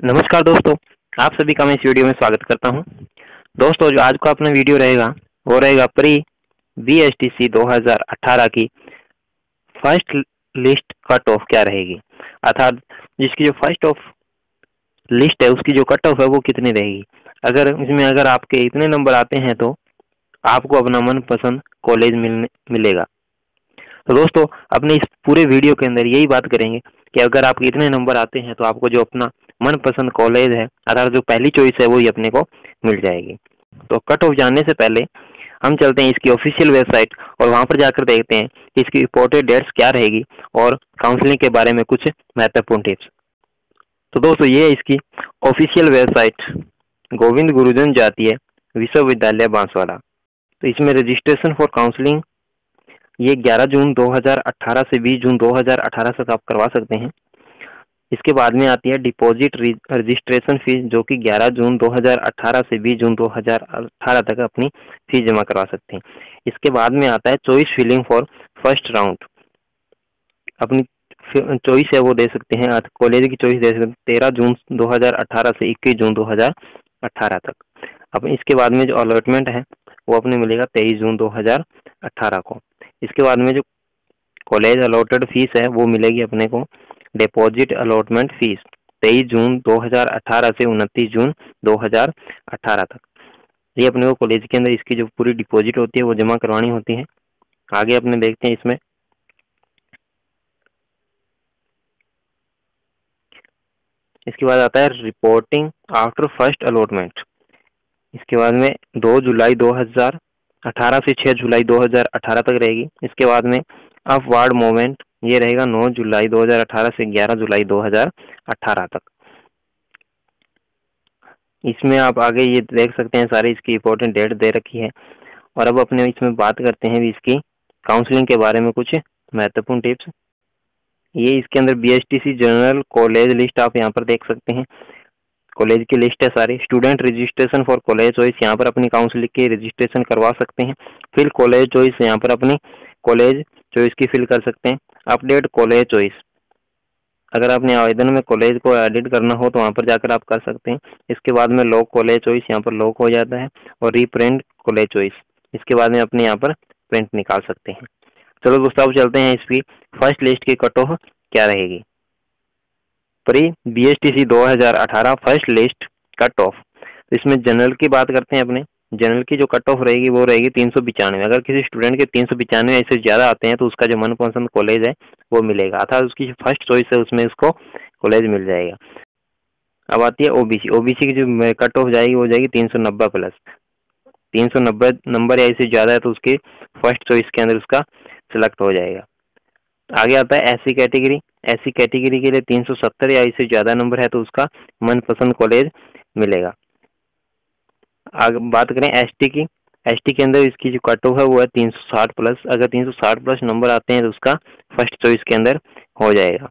नमस्कार दोस्तों, आप सभी का मैं इस वीडियो में स्वागत करता हूँ। दोस्तों, जो आज का अपना वीडियो रहेगा, वो रहेगा pre B S T C दो हज़ार अठारह की फ़र्स्ट लिस्ट कट ऑफ़ क्या रहेगी? अर्थात जिसकी जो फ़र्स्ट ऑफ़ लिस्ट है, उसकी जो कट ऑफ़ है, वो कितनी रहेगी? अगर इसमें अगर आपके इतने नंबर आते हैं तो आपको अपना मनपसंद कॉलेज मिलने, मिलेगा। तो दोस्तों, अपने इस पूरे वीडियो के अंदर यही बात करेंगे कि अगर आपके इतने नंबर आते हैं तो आपको जो अपना मनपसंद कॉलेज है अर्थात जो पहली चॉइस है वो ही अपने को मिल जाएगी। तो कट ऑफ़ जानने से पहले, हम चलते हैं इसकी ऑफिशियल वेबसाइट और वहाँ पर जाकर देखते हैं कि इसकी रिपोर्टेड डेट्स क्या रहेगी और काउंसलिंग के बारे में कुछ महत्वपूर्ण टिप्स तो दोस्तों, ये इसकी ऑफिशियल वेबसाइट गोविंद गुरुजन जातीय विश्वविद्यालय बांसवाड़ा। तो इसमें रजिस्ट्रेशन फॉर काउंसलिंग ये 11 जून 2018 से 20 जून 2018 तक आप करवा सकते हैं। इसके बाद में आती है डिपॉजिट रजिस्ट्रेशन फ़ीस जो कि 11 जून 2018 से 20 जून 2018 तक अपनी फ़ीस जमा करवा सकते हैं। इसके बाद में आता है choice filling for first round. अपनी चॉइस है वो दे सकते हैं कॉलेज की चॉइस दे सकते हैं, तेरह जून 2018 से 21 जून 2018 तक। अब इसके बाद में जो अलॉटमेंट है, वो अपने मिलेगा तेईस जून 2018 को। इसके बाद में जो कॉलेज अलॉटेड फ़ीस है, वो मिलेगी अपने को। डिपॉजिट अलॉटमेंट फ़ीस तेईस जून 2018 से उनतीस जून 2018 तक। ये अपने को कॉलेज के अंदर इसकी जो पूरी डिपॉजिट होती है, वो जमा करवानी होती है। आगे अपने देखते हैं इसमें। इसके बाद आता है रिपोर्टिंग आफ्टर फ़र्स्ट अलॉटमेंट इसके बाद में 2 जुलाई 2018 से 6 जुलाई 2018 तक रहेगी। इसके बाद में अपवार्ड मोमेंट ये रहेगा 9 जुलाई 2018 से 11 जुलाई 2018 तक। इसमें आप आगे ये देख सकते हैं सारी इसकी इम्पोर्टेंट डेट दे रखी है। और अब अपने इसमें बात करते हैं इसकी काउंसलिंग के बारे में कुछ महत्वपूर्ण टिप्स ये इसके अंदर बी जनरल कॉलेज लिस्ट आप यहाँ पर देख सकते हैं। कॉलेज की लिस्ट है सारी। Student registration for college choice यहाँ पर अपनी काउंसलिंग की रजिस्ट्रेशन करवा सकते हैं। फिल कॉलेज चॉइस यहाँ पर अपनी कॉलेज चॉइस की फिल कर सकते हैं। अपडेट कॉलेज चॉइस अगर आपने आवेदन में कॉलेज को एडिट करना हो तो वहाँ पर जाकर आप कर सकते हैं। इसके बाद में लॉक कॉलेज चॉइस यहाँ पर लॉक हो जाता है और रीप्रिंट कॉलेज चॉइस इसके बाद में अपने यहाँ पर प्रिंट निकाल सकते हैं। चलो दोस्तों, अब चलते हैं इसकी फ़र्स्ट लिस्ट की कट ऑफ़ क्या रहेगी। Pre B S T C दो हज़ार अठारह फ़र्स्ट लिस्ट कट ऑफ़ इसमें जनरल की बात करते हैं अपने। जनरल की जो कट ऑफ़ रहेगी, वो रहेगी तीन सौ पिचानवे। अगर किसी स्टूडेंट के तीन सौ पिचानवे ऐसे ज़्यादा आते हैं तो उसका जो मनपसंद कॉलेज है, वो मिलेगा। अर्थात उसकी फ़र्स्ट चॉइस है, उसमें उसको कॉलेज मिल जाएगा। अब आती है ओबीसी ओबीसी की जो कट ऑफ़ जाएगी, वो जाएगी तीन सौ नब्बे प्लस तीन सौ नब्बे नंबर या इससे ज़्यादा है तो उसकी फ़र्स्ट चॉइस के अंदर उसका सिलेक्ट हो जाएगा। आगे आता है एस कैटेगरी ऐसी कैटेगरी के लिए 370 या इससे ज़्यादा नंबर है तो उसका मनपसंद कॉलेज मिलेगा। आगे बात करें एसटी की। एसटी के अंदर इसकी जो कट ऑफ़ है वो है 360 प्लस अगर 360 प्लस नंबर आते हैं तो उसका फ़र्स्ट चॉइस के अंदर हो जाएगा।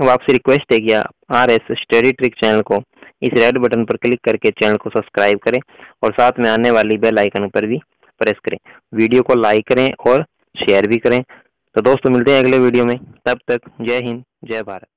अब आपसे रिक्वेस्ट है कि आप R S study trick channel को इस रेड बटन पर क्लिक करके चैनल को सब्सक्राइब करें और साथ में आने वाली बेल आइकन पर भी प्रेस करें। वीडियो को लाइक करें और शेयर भी करें। तो दोस्तों मिलते हैं अगले वीडियो में। तब तक जय हिंद जय भारत।